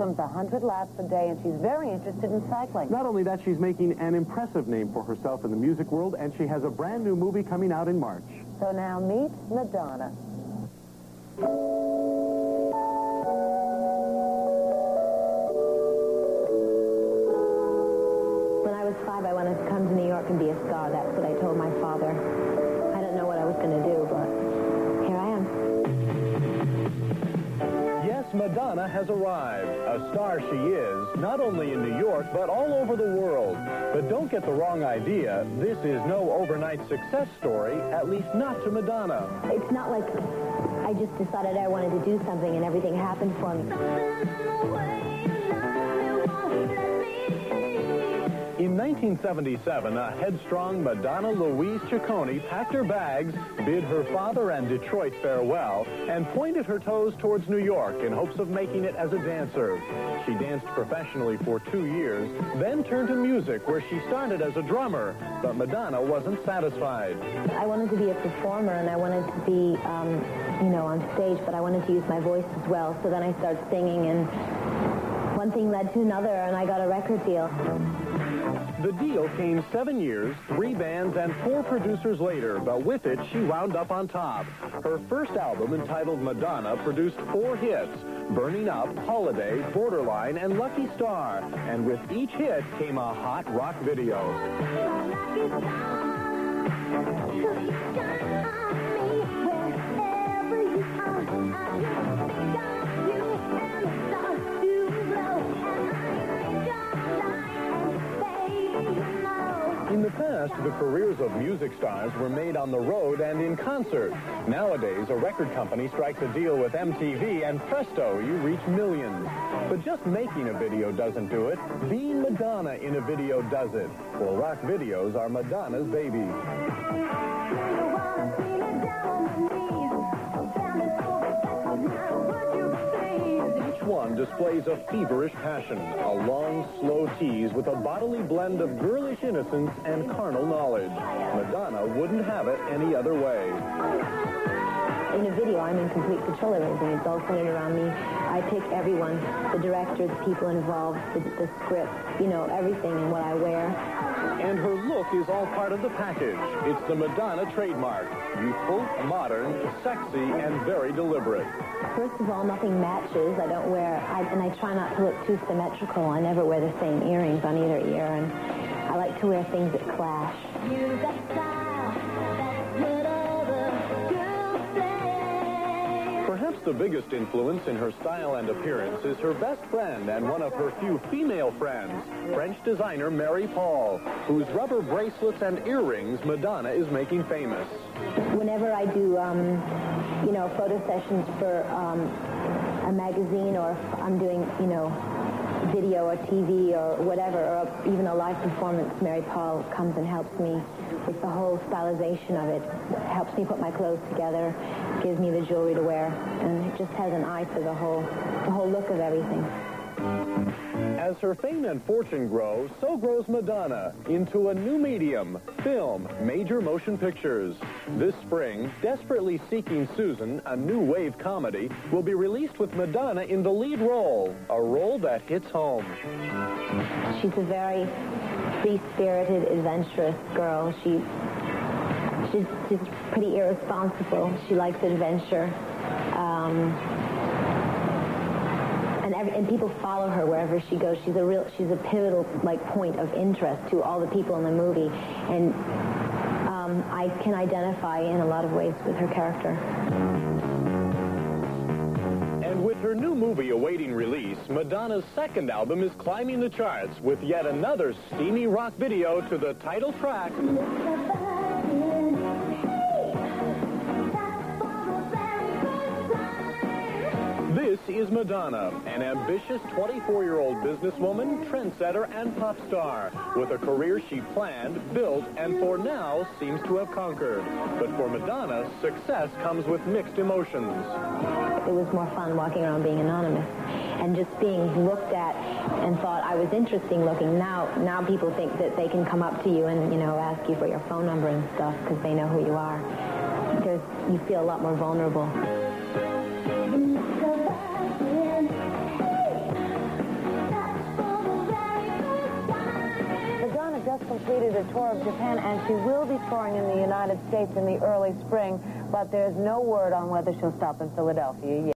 Swims 100 laps a day, and she's very interested in cycling. Not only that, she's making an impressive name for herself in the music world, and she has a brand new movie coming out in March. So now meet Madonna. When I was five, I wanted to come to New York and be a star. That's what I told my father. Madonna has arrived. A star she is, not only in New York, but all over the world. But don't get the wrong idea. This is no overnight success story, at least not to Madonna. It's not like I just decided I wanted to do something and everything happened for me. In 1977, a headstrong Madonna Louise Ciccone packed her bags, bid her father and Detroit farewell, and pointed her toes towards New York in hopes of making it as a dancer. She danced professionally for two years, then turned to music where she started as a drummer, but Madonna wasn't satisfied. I wanted to be a performer and I wanted to be, um, you know, on stage, but I wanted to use my voice as well. So then I started singing and one thing led to another and I got a record deal. The deal came seven years, three bands, and four producers later, but with it, she wound up on top. Her first album, entitled Madonna, produced four hits, Burning Up, Holiday, Borderline, and Lucky Star. And with each hit came a hot rock video. In the past, the careers of music stars were made on the road and in concert. Nowadays, a record company strikes a deal with MTV and presto, you reach millions. But just making a video doesn't do it. Being Madonna in a video does it. Well, rock videos are Madonna's baby. Displays a feverish passion, a long, slow tease with a bodily blend of girlish innocence and carnal knowledge. Madonna wouldn't have it any other way. In a video, I'm in complete control of everything. It's all centered around me. I pick everyone, the director, the people involved, the, the script, you know, everything and what I wear. And her look is all part of the package. It's the Madonna trademark. Youthful, modern, sexy, and very deliberate. First of all, nothing matches. I don't wear, I, and I try not to look too symmetrical. I never wear the same earrings on either ear, and I like to wear things that clash. The biggest influence in her style and appearance is her best friend and one of her few female friends, French designer Maripol, whose rubber bracelets and earrings Madonna is making famous. Whenever I do, um, you know, photo sessions for um, a magazine or if I'm doing, you know, video or TV or whatever, or even a live performance, Maripol comes and helps me with the whole stylization of it. Helps me put my clothes together, gives me the jewelry to wear, and it just has an eye for the whole, the whole look of everything. As her fame and fortune grow, so grows Madonna into a new medium, film, major motion pictures. This spring, Desperately Seeking Susan, a new wave comedy, will be released with Madonna in the lead role, a role that hits home. She's a very free-spirited, adventurous girl. She, she's just pretty irresponsible. She likes adventure. Um, and, every, and people follow her wherever she goes. She's a real, she's a pivotal like point of interest to all the people in the movie, and um, I can identify in a lot of ways with her character. And with her new movie awaiting release, Madonna's second album is climbing the charts with yet another steamy rock video to the title track. Is Madonna, an ambitious 24-year-old businesswoman, trendsetter, and pop star, with a career she planned, built, and for now seems to have conquered. But for Madonna, success comes with mixed emotions. It was more fun walking around being anonymous and just being looked at and thought I was interesting looking. Now, now people think that they can come up to you and, you know, ask you for your phone number and stuff because they know who you are. There's, you feel a lot more vulnerable. Completed a tour of Japan, and she will be touring in the United States in the early spring, but there's no word on whether she'll stop in Philadelphia yet.